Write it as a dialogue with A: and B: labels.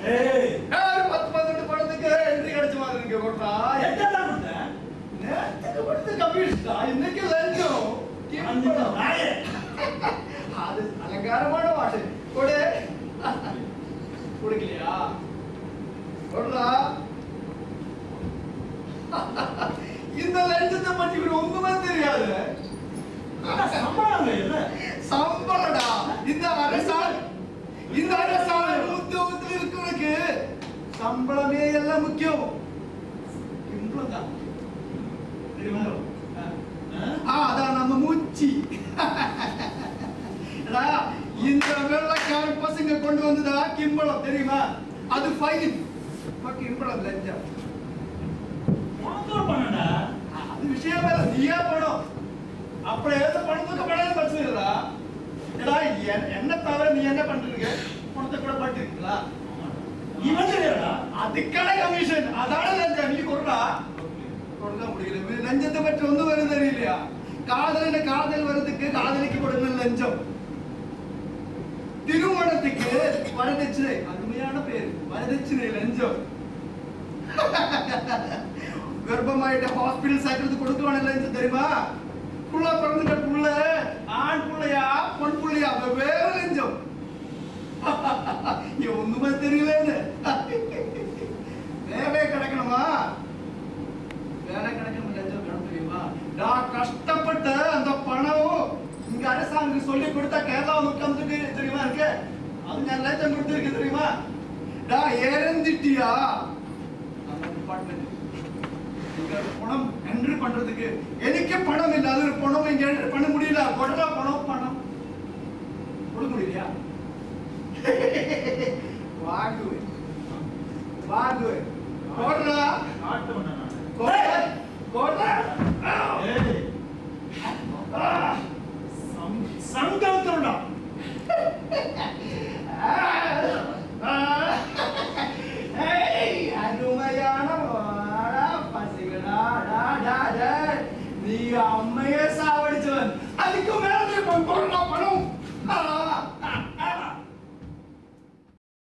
A: பத்து
B: பதினெட்டு படத்துக்கு என்ட்ரி கிடைச்ச மாதிரி இருக்கு போட்டா?
A: என்னதான்
B: நேற்றுக்கு படத்து கம்யூனிஸ்டா? இன்னைக்கு லஞ்சம். அது அலங்காரமான வாட்டு கொடு கொடுக்கலையா? கொடுறா இந்த லஞ்சத்தை பற்றி இப்படி ஒண்ணுமே தெரியாது.
A: சம்பளம்
B: சம்பளடா இந்த அரசாங்க இந்த அரசு சம்பளமே எல்லாம் முக்கியம் தான் அதான் நம்ம மூச்சு இந்த வெள்ளக்கார பசங்க கொண்டு வந்ததா கிம்பளம் தெரியுமா அது ஃபைன் கிம்பளம் லஞ்சம் அது விஷயம் வேற நீயா பணம் அப்புறம் ஏதோ பணத்துக்கு இல்லடா எடா என்- என்ன தவிர நீ என்ன பண்றீங்க பணத்தை கூட பட்டிருக்கீங்களா அதுக்கான கமிஷன். அதான லஞ்சம்? நீ கொடுடா கொடுக்க முடியல. லஞ்சத்தை பற்றி ஒன்றும் வருது தெரியலையா? காதலின காதல் வர்றதுக்கு காதலிக்கு கொடுக்கணும் லஞ்சம். திருமணத்துக்கு வரதட்சணை. அருமையான பேர். வரதட்சணை லஞ்சம். கர்ப்பமாயிட்ட ஹாஸ்பிட்டல் சேர்க்கறது கொடுக்கணும் லஞ்சம் தெரியுமா? புள்ள பிறந்துட்ட புள்ள. ஆண் புள்ளையா பொன் புள்ளையா வேற லஞ்சம் இங்க ஒண்ணுமே தெரியலன்னு வேவே கிடக்கணுமா வேலை கிடைக்கணும் லஞ்சம் வேணும் தெரியுமா நான் கஷ்டப்பட்ட அந்த பணம் இங்க சொல்லி கொடுத்தா கேரளா உட்காந்துட்டு தெரியுமா இருக்கு? அது நான் லஞ்சம் கொடுத்துருக்கு தெரியுமா? நான் இறந்துட்டியா? பணம் என்ட்ரி பண்றதுக்கு எனக்கு பணம் இல்ல அது ஒரு பணம் இங்க என்ட்ரி பண்ண முடியல. கொடுறா பணம் பணம். கொடுக்க முடியலையா? வாங்குவேன். வாங்குவேன்.
A: போடுறா போடுறா சங்கத்தோட
B: ஏய், அருமையான பசிகளா நீ அம்மையே